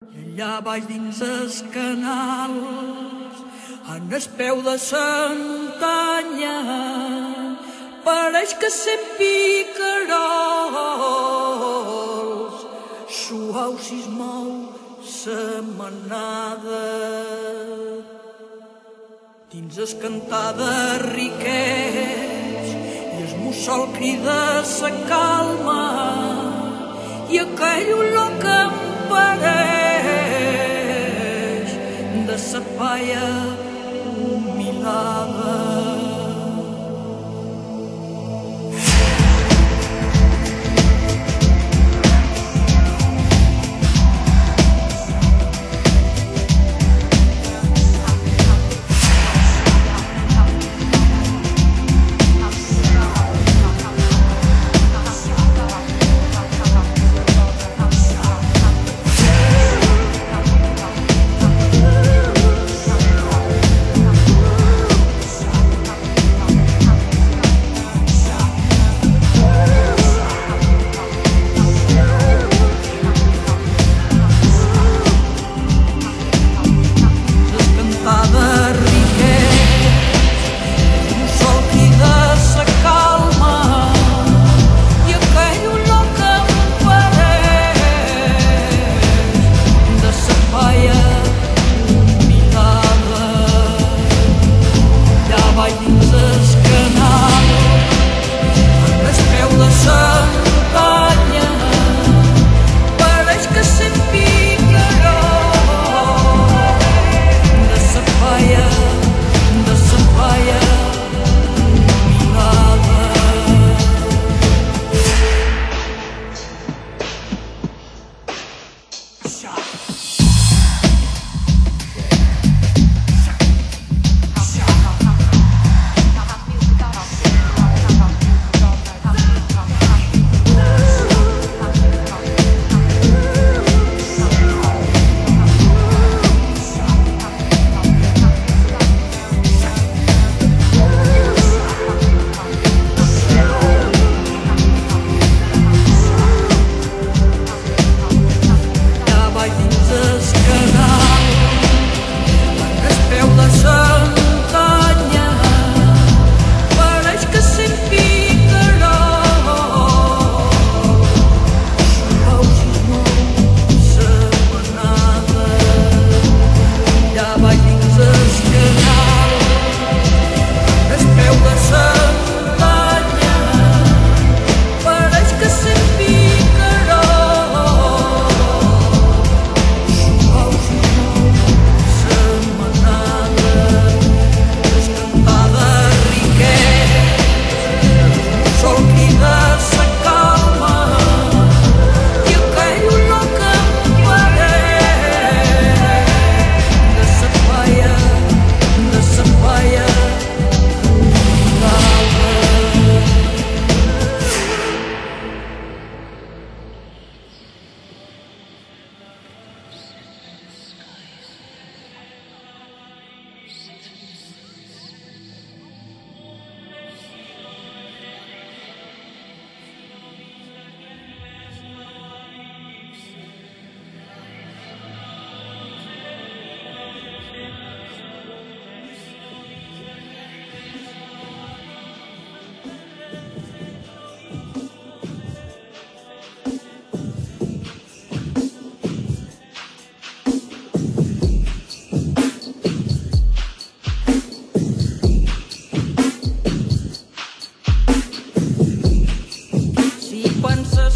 I allà baix dins els canals, en el peu de Santanya, pareix que sent picarols, suau si es mou la manada. Dins es cantar de riquets i es mussol crida sa calma, fire.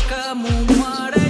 que m'ho mereixo.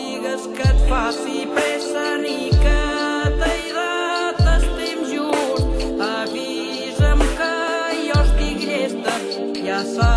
digues que et faci pressa ni que t'hidrates temps just. Avisa'm que jo estic llesta, ja saps